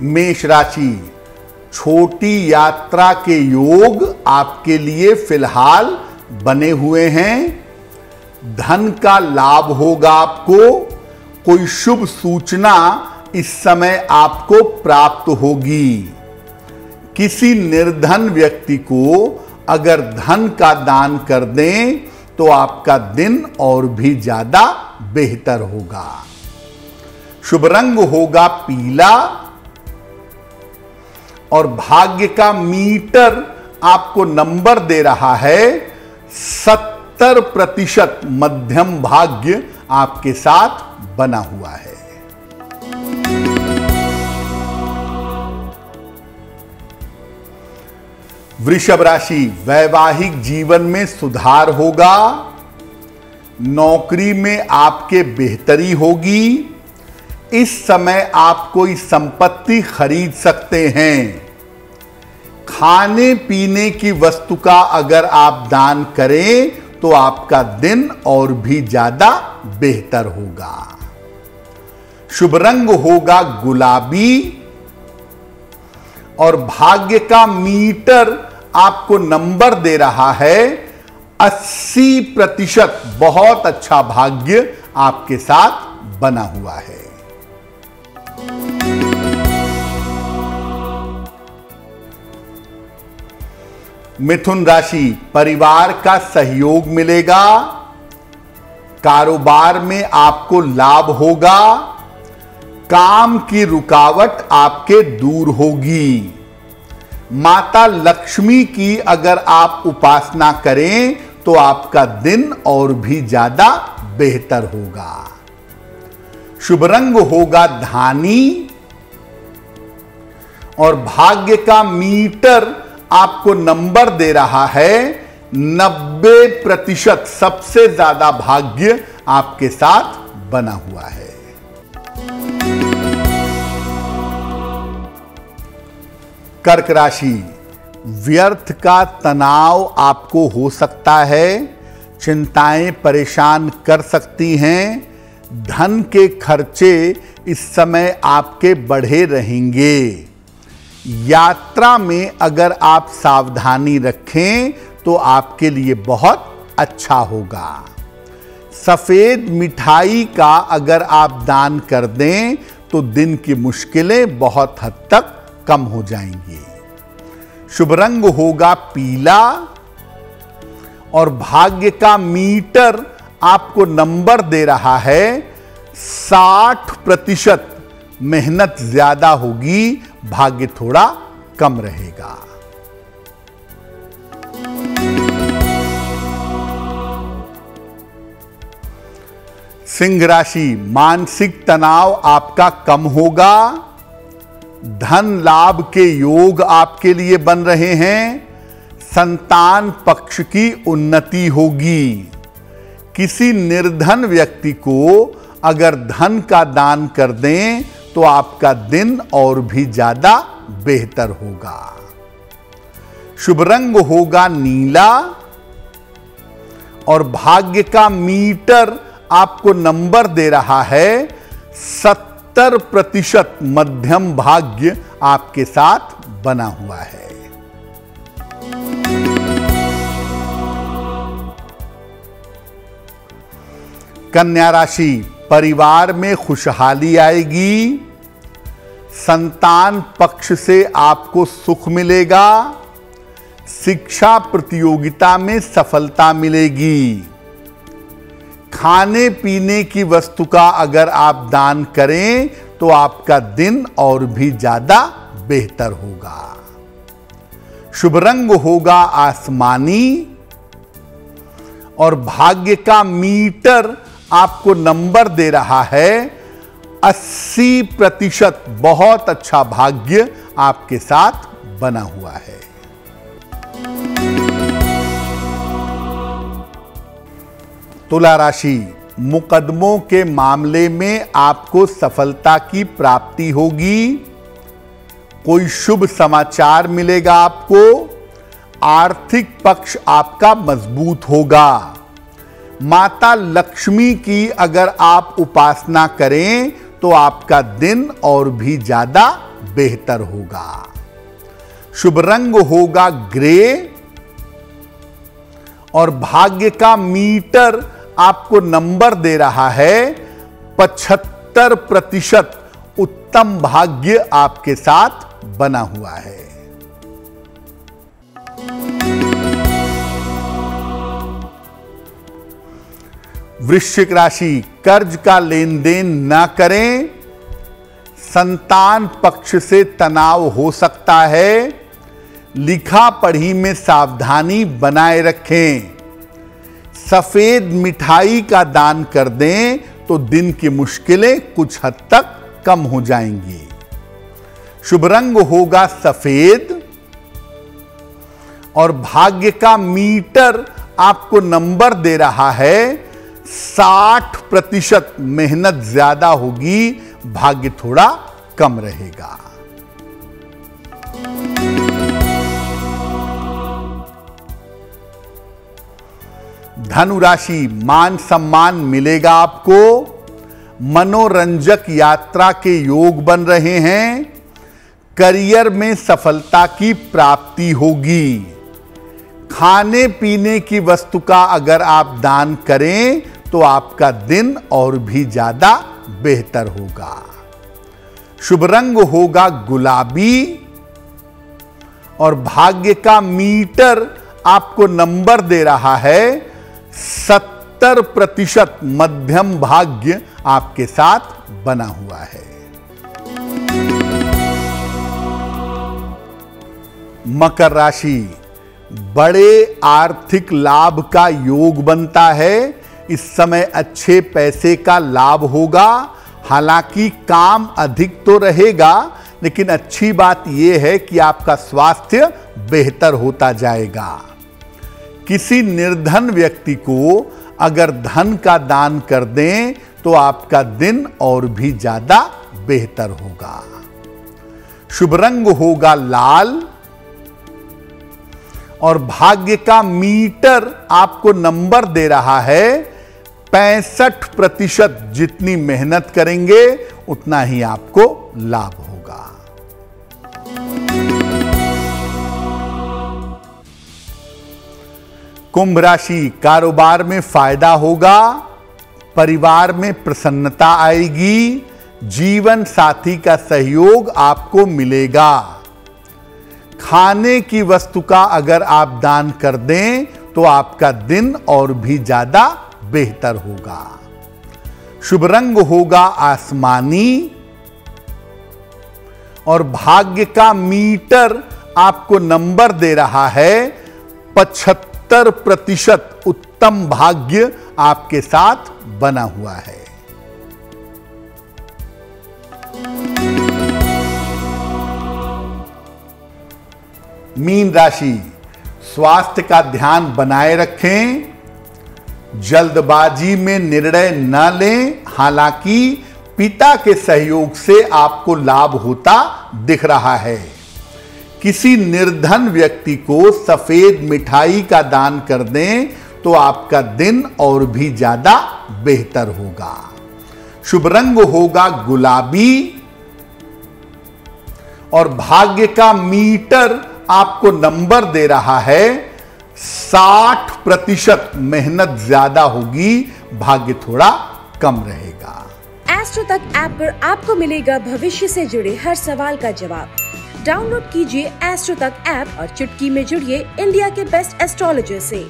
मेष राशि, छोटी यात्रा के योग आपके लिए फ़िलहाल बने हुए हैं। धन का लाभ होगा आपको, कोई शुभ सूचना इस समय आपको प्राप्त होगी। किसी निर्धन व्यक्ति को अगर धन का दान कर दें तो आपका दिन और भी ज़्यादा बेहतर होगा। शुभ रंग होगा पीला और भाग्य का मीटर आपको नंबर दे रहा है, सत्तर प्रतिशत मध्यम भाग्य आपके साथ बना हुआ है। वृषभ राशि, वैवाहिक जीवन में सुधार होगा, नौकरी में आपके बेहतरी होगी इस समय आप कोई संपत्ति खरीद सकते हैं। खाने पीने की वस्तु का अगर आप दान करें तो आपका दिन और भी ज़्यादा बेहतर होगा। शुभ रंग होगा गुलाबी और भाग्य का मीटर आपको नंबर दे रहा है। 80 प्रतिशत, बहुत अच्छा भाग्य आपके साथ बना हुआ है। मिथुन राशि, परिवार का सहयोग मिलेगा, कारोबार में आपको लाभ होगा, काम की रुकावट आपके दूर होगी। माता लक्ष्मी की अगर आप उपासना करें तो आपका दिन और भी ज़्यादा बेहतर होगा। शुभ रंग होगा धानी, और भाग्य का मीटर आपको नंबर दे रहा है 90 प्रतिशत सबसे ज़्यादा भाग्य आपके साथ बना हुआ है। कर्क राशि, व्यर्थ का तनाव आपको हो सकता है, चिंताएँ परेशान कर सकती हैं, धन के खर्चे इस समय आपके बढ़े रहेंगे। यात्रा में अगर आप सावधानी रखें तो आपके लिए बहुत अच्छा होगा। सफ़ेद मिठाई का अगर आप दान कर दें तो दिन की मुश्किलें बहुत हद तक कम हो जाएँगी। शुभ रंग होगा पीला और भाग्य का मीटर आपको नंबर दे रहा है 60 प्रतिशत। मेहनत ज़्यादा होगी, भाग्य थोड़ा कम रहेगा। सिंह राशि, मानसिक तनाव आपका कम होगा, धन लाभ के योग आपके लिए बन रहे हैं, संतान पक्ष की उन्नति होगी। किसी निर्धन व्यक्ति को अगर धन का दान कर दें तो आपका दिन और भी ज़्यादा बेहतर होगा। शुभ रंग होगा नीला और भाग्य का मीटर आपको नंबर दे रहा है। सत्तर प्रतिशत मध्यम भाग्य आपके साथ बना हुआ है। कन्या राशि, परिवार में खुशहाली आएगी। संतान पक्ष से आपको सुख मिलेगा, शिक्षा प्रतियोगिता में सफलता मिलेगी। खाने पीने की वस्तु का अगर आप दान करें तो आपका दिन और भी ज़्यादा बेहतर होगा। शुभ रंग होगा आसमानी, और भाग्य का मीटर आपको नंबर दे रहा है 80 प्रतिशत बहुत अच्छा भाग्य आपके साथ बना हुआ है। तुला राशि, मुकदमों के मामले में आपको सफलता की प्राप्ति होगी। कोई शुभ समाचार मिलेगा आपको। आर्थिक पक्ष आपका मज़बूत होगा। माता लक्ष्मी की अगर आप उपासना करें तो आपका दिन और भी ज़्यादा बेहतर होगा। शुभ रंग होगा ग्रे और भाग्य का मीटर आपको नंबर दे रहा है। पचहत्तर प्रतिशत उत्तम भाग्य आपके साथ बना हुआ है। वृश्चिक राशि, कर्ज का लेन देन न करें। संतान पक्ष से तनाव हो सकता है। लिखा पढ़ी में सावधानी बनाए रखें। सफ़ेद मिठाई का दान कर दें तो दिन की मुश्किलें कुछ हद तक कम हो जाएँगी। शुभ रंग होगा सफ़ेद। और भाग्य का मीटर आपको नंबर दे रहा है। साठ प्रतिशत मेहनत ज़्यादा होगी, भाग्य थोड़ा कम रहेगा। धनु राशि मान सम्मान मिलेगा आपको। मनोरंजक यात्रा के योग बन रहे हैं। करियर में सफलता की प्राप्ति होगी। खाने पीने की वस्तु का अगर आप दान करें तो आपका दिन और भी ज़्यादा बेहतर होगा। शुभ रंग होगा गुलाबी और भाग्य का मीटर आपको नंबर दे रहा है। सत्तर प्रतिशत मध्यम भाग्य आपके साथ बना हुआ है। मकर राशि, बड़े आर्थिक लाभ का योग बनता है। इस समय अच्छे पैसे का लाभ होगा। हालाँकि काम अधिक तो रहेगा, लेकिन अच्छी बात यह है कि आपका स्वास्थ्य बेहतर होता जाएगा। किसी निर्धन व्यक्ति को अगर धन का दान कर दें तो आपका दिन और भी ज़्यादा बेहतर होगा। शुभ रंग होगा लाल, और भाग्य का मीटर आपको नंबर दे रहा है पैंसठ प्रतिशत जितनी मेहनत करेंगे, उतना ही आपको लाभ होगा। कुंभ राशि कारोबार में फ़ायदा होगा, परिवार में प्रसन्नता आएगी, जीवन साथी का सहयोग आपको मिलेगा। खाने की वस्तु का अगर आप दान कर दें तो आपका दिन और भी ज़्यादा बेहतर होगा। शुभ रंग होगा आसमानी और भाग्य का मीटर आपको नंबर दे रहा है। पचहत्तर प्रतिशत उत्तम भाग्य आपके साथ बना हुआ है। मीन राशि, स्वास्थ्य का ध्यान बनाए रखें। जल्दबाजी में निर्णय न लें, हालाँकि पिता के सहयोग से आपको लाभ होता दिख रहा है। किसी निर्धन व्यक्ति को सफ़ेद मिठाई का दान कर दें तो आपका दिन और भी ज़्यादा बेहतर होगा। शुभ रंग होगा गुलाबी, और भाग्य का मीटर आपको नंबर दे रहा है साठ प्रतिशत मेहनत ज़्यादा होगी, भाग्य थोड़ा कम रहेगा। एस्ट्रो तक ऐप पर आपको मिलेगा भविष्य से जुड़े हर सवाल का जवाब। डाउनलोड कीजिए एस्ट्रो तक ऐप और चुटकी में जुड़िए इंडिया के बेस्ट एस्ट्रोलॉजर से।